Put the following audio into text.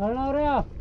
Hallo Rea.